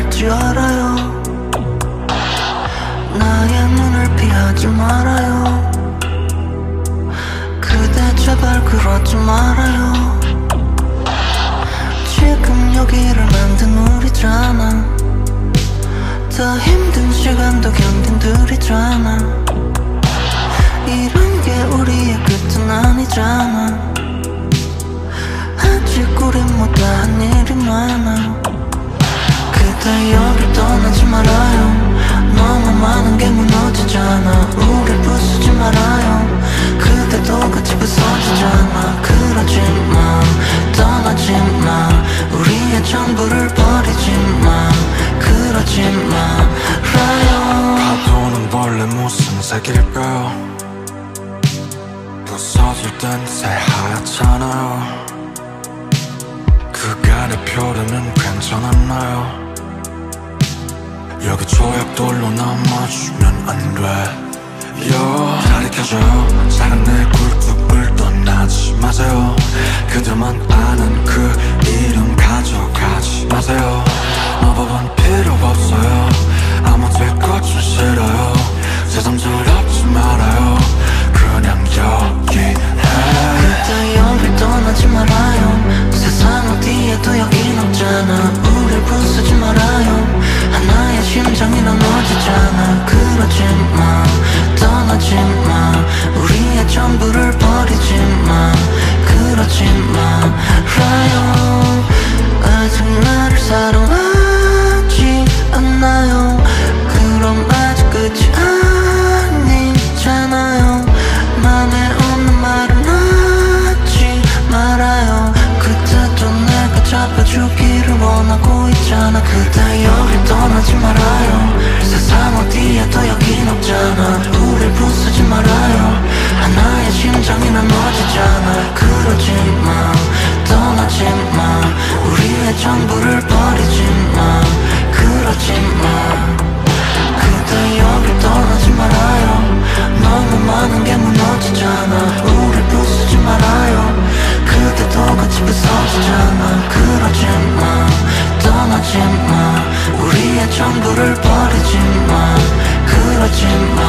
뭔지 알아요. 나의 눈을 피하지 말아요. 그대 제발 그러지 말아요. 지금 여기를 만든 우리잖아. 더 힘든 시간도 견딘 둘이잖아. 이런 게 우리의 끝은 아니잖아. 아직 우린 못다한 일이 많아 그대 여길 떠나지 말아요. 너무 많은 게 무너지잖아. 우릴 부수지 말아요. 그대도 같이 부서지잖아. 그러지 마 떠나지 마. 우리의 전부를 버리지 마. 그러지 말아요. 파도는 원래 무슨 색일까요? 부서질 땐 새하얗잖아요. 그간의 표류는 괜찮았나요 여기 조약돌로 남아주면 안 돼요 달이 켜져요 작은 내 굴뚝을 떠나지 마세요. 그들만 아는 그 이름 가져가지 마세요 하나의 심장이 나눠지잖아. 그러지 마 떠나지 마. 우리의 전부를 버리지 마. 그러지 말아요. 아직 나를 사랑하지 않나요. 그럼 아직 끝이 아니잖아요. 맘에 없는 말은 하지 말아요. 그때도 내가 잡아주기를 원하고 있잖아. 그대 여길 떠나지 말아요 나눠지잖아. 그러지 마. 떠나지 마. 우리의 전부를 버리지 마. 그러지 마. 그대 여길 떠나지 말아요. 너무 많은 게 무너지잖아. 우릴 부수지 말아요. 그대도 같이 부서지잖아. 그러지 마. 떠나지 마. 우리의 전부를 버리지 마. 그러지 말아요